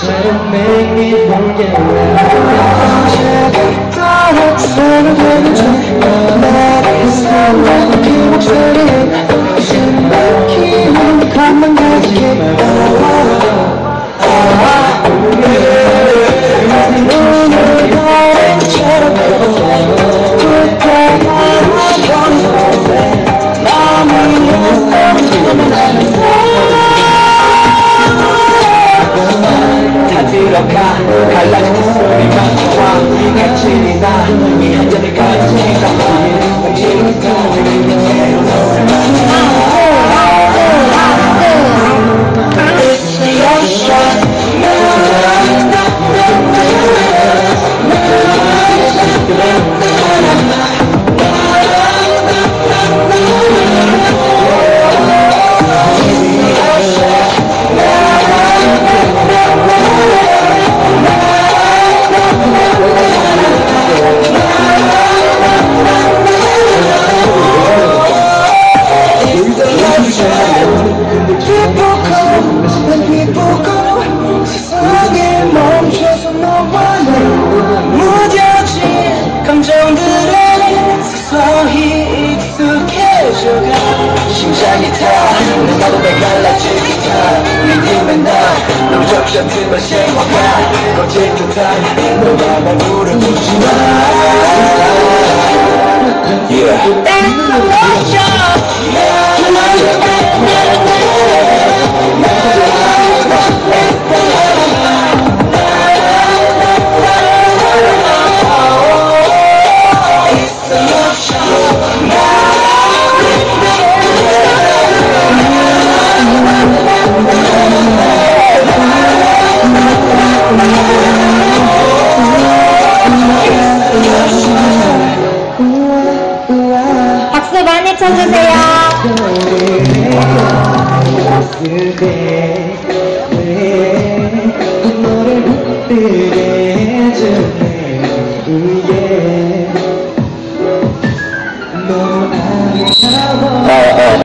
Try to make it won't get 다 들어가 갈라지는 소리만 좋아 같이 나 서서히 익숙해져가 심장이 타내 마음에 갈라지기다 믿으면 나넌 적셔 들면 생각가. 거칠 듯한 너가 날 물어보지 마. Yeah. 박수 많이 쳐주세요. 그대 왜 너를